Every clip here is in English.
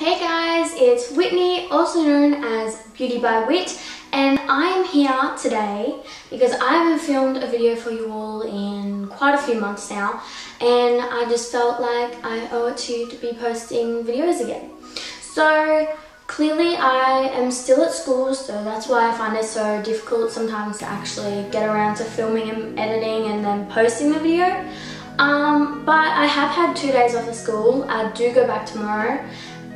Hey guys, it's Whitney, also known as Beauty by Whit, and I am here today because I haven't filmed a video for you all in quite a few months now, and I just felt like I owe it to you to be posting videos again. So, clearly I am still at school, so that's why I find it so difficult sometimes to actually get around to filming and editing and then posting the video. Um, but I have had two days off of school. I do go back tomorrow.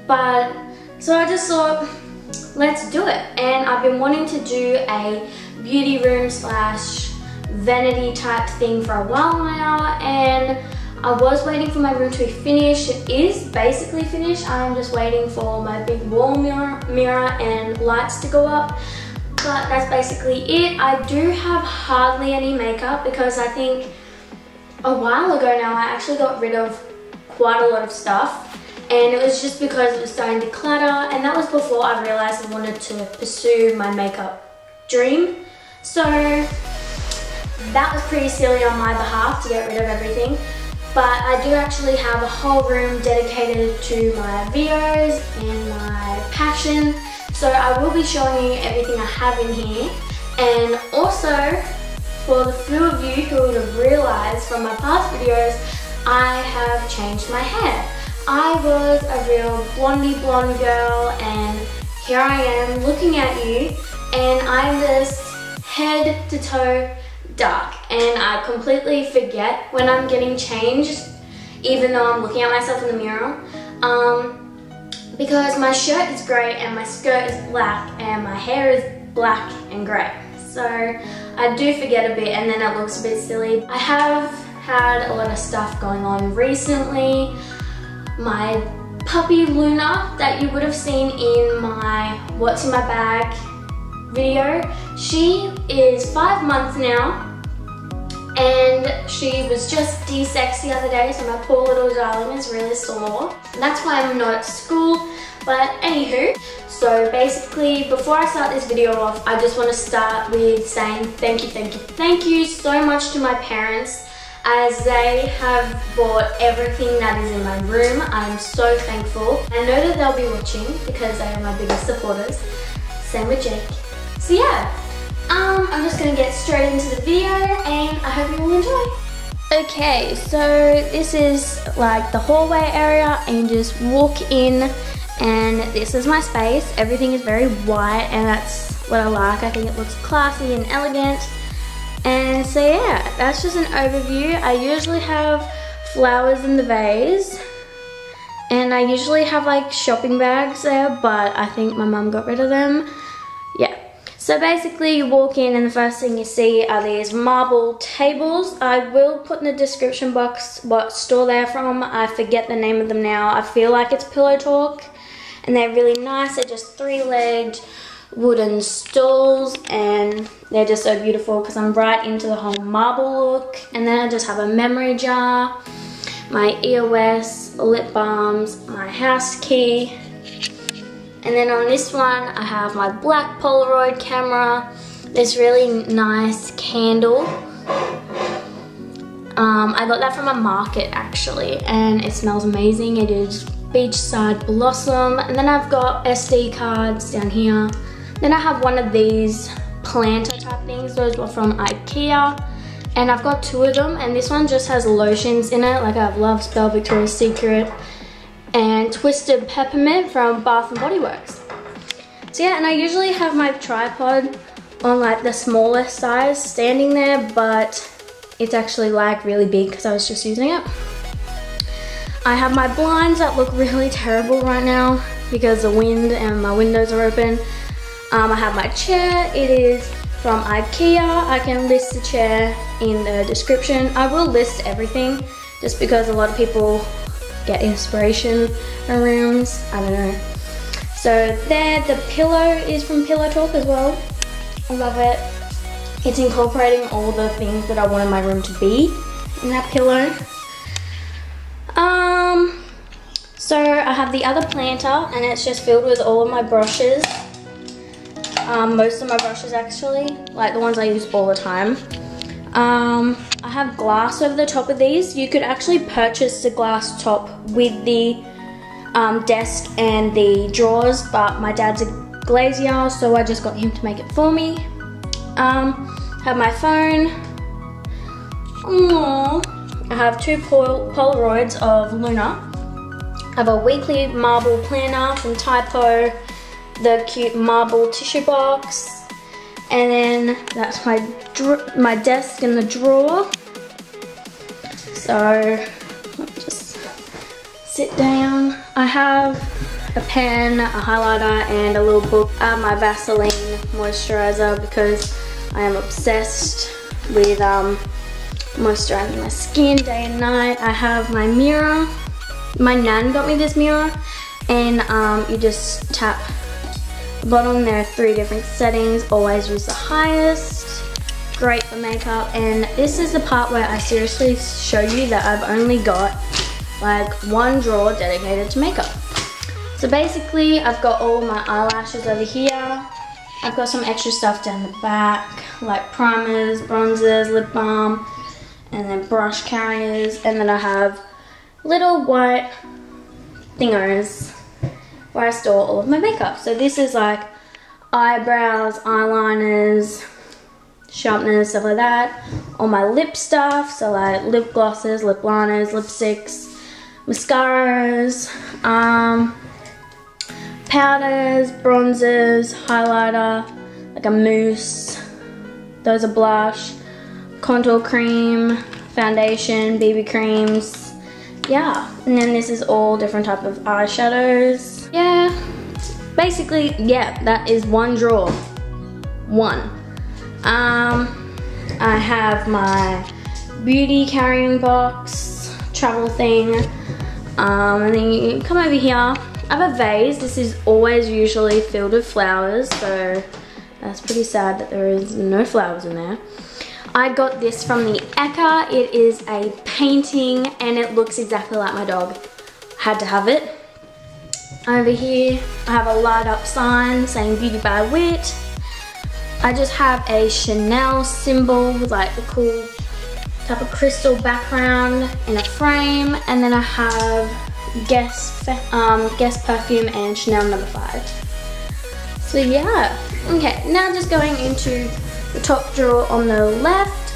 But, so I just thought, let's do it. And I've been wanting to do a beauty room slash vanity type thing for a while now. And I was waiting for my room to be finished. It is basically finished. I'm just waiting for my big wall mirror, mirror and lights to go up. But that's basically it. I do have hardly any makeup because I think a while ago now I actually got rid of quite a lot of stuff and it was just because it was starting to clutter and that was before I realized I wanted to pursue my makeup dream. So that was pretty silly on my behalf to get rid of everything. But I do actually have a whole room dedicated to my videos and my passion. So I will be showing you everything I have in here. And also, for the few of you who would have realized from my past videos, I have changed my hair. I was a real blondie blonde girl and here I am looking at you and I'm just head to toe dark and I completely forget when I'm getting changed even though I'm looking at myself in the mirror. Um, because my shirt is grey and my skirt is black and my hair is black and grey so I do forget a bit and then it looks a bit silly. I have had a lot of stuff going on recently my puppy Luna that you would have seen in my what's in my bag video. She is five months now and she was just de-sexed the other day so my poor little darling is really sore. That's why I'm not at school but anywho, so basically before I start this video off I just want to start with saying thank you, thank you, thank you so much to my parents as they have bought everything that is in my room. I'm so thankful. I know that they'll be watching because they are my biggest supporters. Same with Jake. So yeah, um, I'm just gonna get straight into the video and I hope you all enjoy. Okay, so this is like the hallway area and just walk in and this is my space. Everything is very white and that's what I like. I think it looks classy and elegant. And so yeah, that's just an overview. I usually have flowers in the vase and I usually have like shopping bags there, but I think my mum got rid of them. Yeah. So basically you walk in and the first thing you see are these marble tables. I will put in the description box what store they're from. I forget the name of them now. I feel like it's Pillow Talk and they're really nice. They're just three-legged wooden stools and they're just so beautiful because I'm right into the whole marble look. And then I just have a memory jar, my EOS, lip balms, my house key. And then on this one, I have my black Polaroid camera, this really nice candle. Um, I got that from a market actually, and it smells amazing. It is beachside blossom. And then I've got SD cards down here. Then I have one of these planter type things. Those were from Ikea. And I've got two of them and this one just has lotions in it. Like I have Love Spell, Victoria's Secret and Twisted Peppermint from Bath & Body Works. So yeah, and I usually have my tripod on like the smallest size standing there, but it's actually like really big because I was just using it. I have my blinds that look really terrible right now because the wind and my windows are open. Um, I have my chair. It is from Ikea. I can list the chair in the description. I will list everything just because a lot of people get inspiration rooms. I don't know. So there, the pillow is from Pillow Talk as well. I love it. It's incorporating all the things that I wanted my room to be in that pillow. Um, so I have the other planter and it's just filled with all of my brushes um, most of my brushes actually, like the ones I use all the time. Um, I have glass over the top of these. You could actually purchase the glass top with the um, desk and the drawers, but my dad's a glazier, so I just got him to make it for me. Um, have my phone. Aww. I have two Pol Polaroids of Luna. I have a weekly marble planner from Typo, the cute marble tissue box, and then that's my my desk in the drawer. So just sit down. I have a pen, a highlighter, and a little book. Have my Vaseline moisturizer because I am obsessed with um, moisturizing my skin day and night. I have my mirror. My nan got me this mirror and um, you just tap bottom. There are three different settings. Always use the highest. Great for makeup. And this is the part where I seriously show you that I've only got like one drawer dedicated to makeup. So basically I've got all my eyelashes over here. I've got some extra stuff down the back, like primers, bronzers, lip balm, and then brush carriers. And then I have little white thingers where I store all of my makeup. So this is like eyebrows, eyeliners, sharpeners, stuff like that. All my lip stuff, so like lip glosses, lip liners, lipsticks, mascaras, um, powders, bronzers, highlighter, like a mousse. Those are blush, contour cream, foundation, BB creams. Yeah, and then this is all different type of eyeshadows. Yeah, basically, yeah, that is one drawer. One. Um, I have my beauty carrying box, travel thing. Um, and then you come over here I have a vase. This is always usually filled with flowers, so that's pretty sad that there is no flowers in there. I got this from the Ekka. It is a painting and it looks exactly like my dog. Had to have it. Over here, I have a light up sign saying Beauty by Whit. I just have a Chanel symbol with like the cool type of crystal background in a frame. And then I have Guess, um, Guess Perfume and Chanel number 5. So yeah, okay, now just going into the top drawer on the left,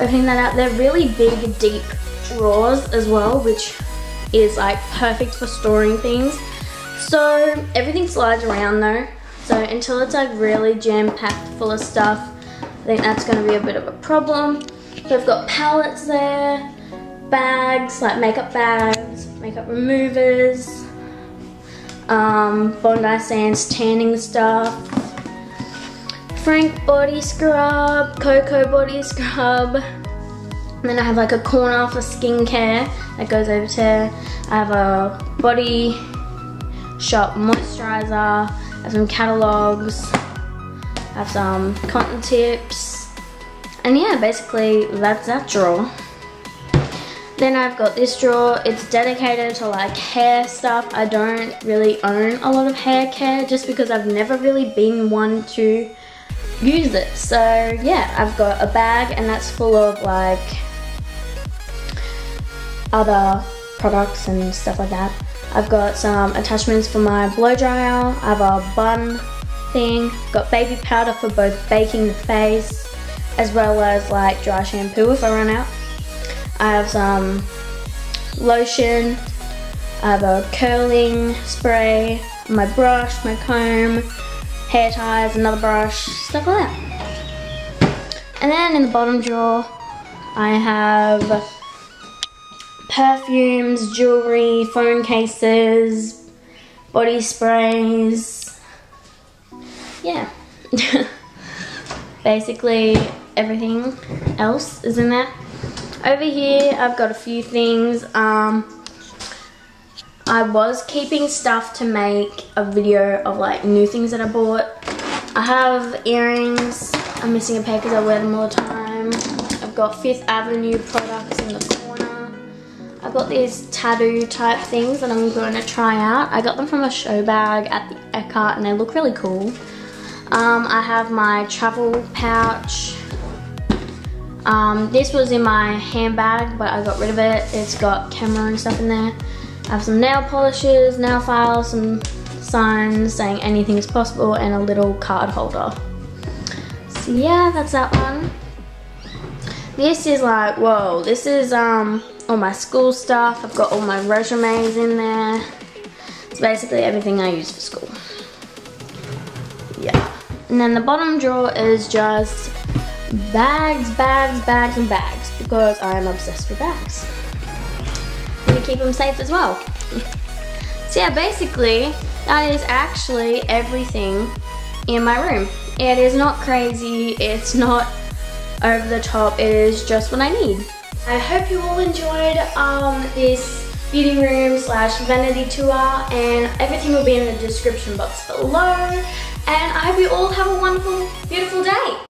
opening that up, they're really big, deep drawers as well, which is like perfect for storing things. So everything slides around though, so until it's like really jam-packed full of stuff, I think that's gonna be a bit of a problem. So I've got palettes there, bags, like makeup bags, makeup removers, um, Bondi Sands tanning stuff, Frank body scrub, Cocoa body scrub, and then I have like a corner for skincare that goes over to, I have a body shop moisturizer, have some catalogs, I have some cotton tips, and yeah, basically that's that drawer. Then I've got this drawer. It's dedicated to like hair stuff. I don't really own a lot of hair care just because I've never really been one to use it. So yeah, I've got a bag and that's full of like other products and stuff like that. I've got some attachments for my blow dryer. I have a bun thing. Got baby powder for both baking the face as well as like dry shampoo if I run out. I have some lotion, I have a curling spray, my brush, my comb, hair ties, another brush, stuff like that. And then in the bottom drawer, I have perfumes, jewelry, phone cases, body sprays. Yeah. Basically everything else is in there. Over here, I've got a few things. Um, I was keeping stuff to make a video of like new things that I bought. I have earrings. I'm missing a pair because I wear them all the time. I've got Fifth Avenue products in the. I got these tattoo type things that I'm going to try out. I got them from a show bag at the Ekka and they look really cool. Um, I have my travel pouch um, this was in my handbag, but I got rid of it. It's got camera and stuff in there. I have some nail polishes, nail files, some signs saying anything is possible, and a little card holder. So yeah, that's that one. This is like, whoa, this is um all my school stuff. I've got all my resumes in there. It's basically everything I use for school. Yeah. And then the bottom drawer is just bags, bags, bags, and bags because I'm obsessed with bags. And to keep them safe as well. so yeah, basically, that is actually everything in my room. It is not crazy, it's not over the top, it is just what I need. I hope you all enjoyed um, this beauty room slash vanity tour and everything will be in the description box below and I hope you all have a wonderful, beautiful day.